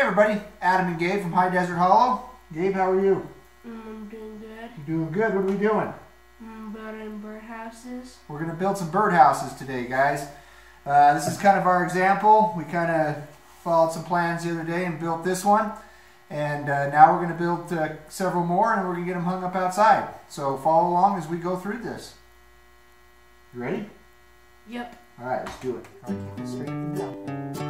Hey everybody, Adam and Gabe from High Desert Hollow. Gabe, how are you? Mm, I'm doing good. You doing good? What are we doing? I'm building birdhouses. We're going to build some birdhouses today, guys. Uh, this is kind of our example. We kind of followed some plans the other day and built this one. And uh, now we're going to build uh, several more and we're going to get them hung up outside. So follow along as we go through this. You ready? Yep. All right, let's do it.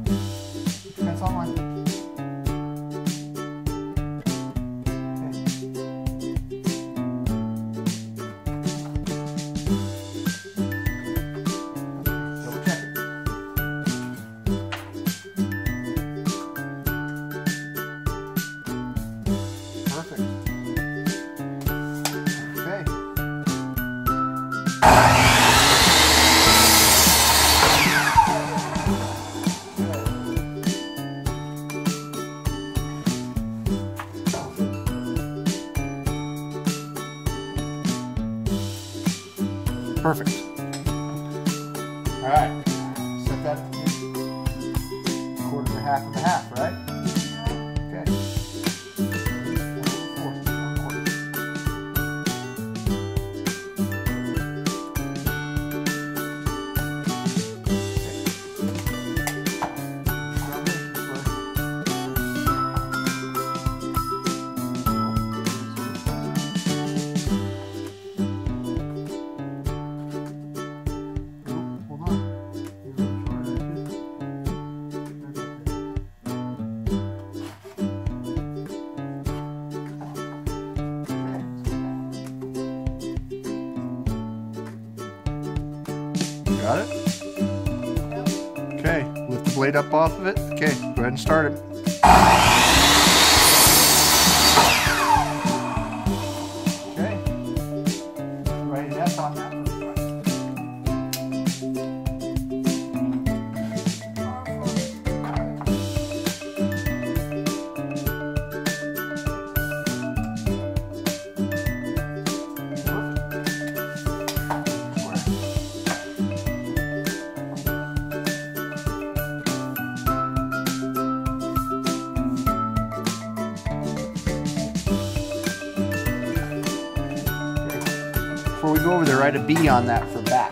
Perfect. All right. Set that quarter to half and a half and a half, right? Got it? Okay, lift the blade up off of it. Okay, go ahead and start it. Go over there, write a B on that for back.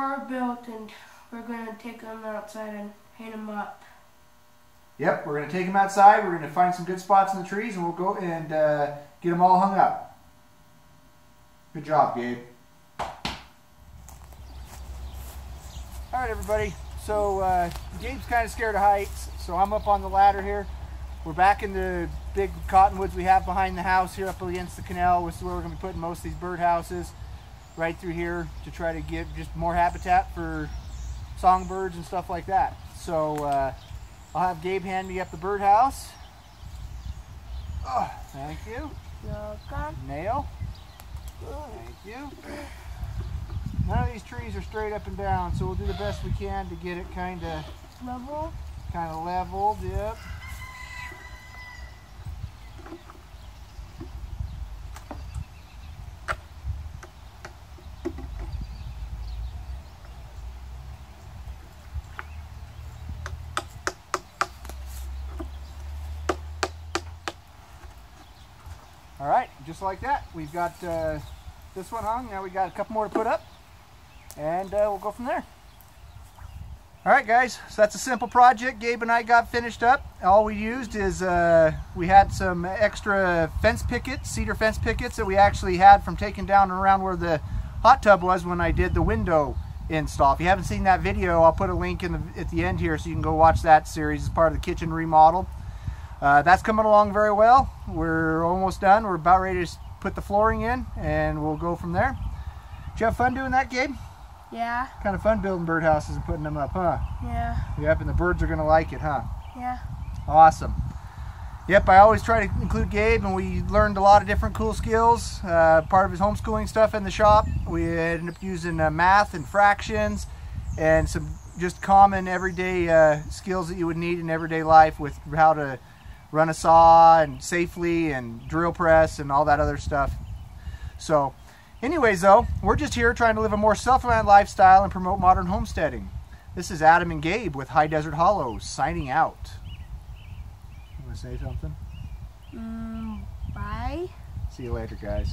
More built, and we're gonna take them outside and hang them up. Yep, we're going to take them outside. We're going to find some good spots in the trees, and we'll go and uh, get them all hung up. Good job, Gabe. All right, everybody. So uh, Gabe's kind of scared of heights, so I'm up on the ladder here. We're back in the big cottonwoods we have behind the house here up against the canal. This is where we're going to be putting most of these birdhouses right through here to try to get just more habitat for songbirds and stuff like that. So uh, I'll have Gabe hand me up the birdhouse. Oh, thank you. Welcome. Nail. Thank you. None of these trees are straight up and down, so we'll do the best we can to get it kind of Level. kind of leveled. Yep. All right, just like that, we've got uh, this one hung. Now we got a couple more to put up, and uh, we'll go from there. All right, guys, so that's a simple project. Gabe and I got finished up. All we used is uh, we had some extra fence pickets, cedar fence pickets that we actually had from taking down around where the hot tub was when I did the window install. If you haven't seen that video, I'll put a link in the, at the end here so you can go watch that series as part of the kitchen remodel. Uh, that's coming along very well. We're almost done. We're about ready to put the flooring in and we'll go from there. Did you have fun doing that, Gabe? Yeah. Kind of fun building birdhouses and putting them up, huh? Yeah. Yep, and the birds are going to like it, huh? Yeah. Awesome. Yep, I always try to include Gabe, and we learned a lot of different cool skills. Uh, part of his homeschooling stuff in the shop, we ended up using uh, math and fractions and some just common everyday uh, skills that you would need in everyday life with how to run a saw and safely and drill press and all that other stuff. So, anyways, though, we're just here trying to live a more self-reliant lifestyle and promote modern homesteading. This is Adam and Gabe with High Desert Hollows signing out. You want to say something? Mm, bye. See you later, guys.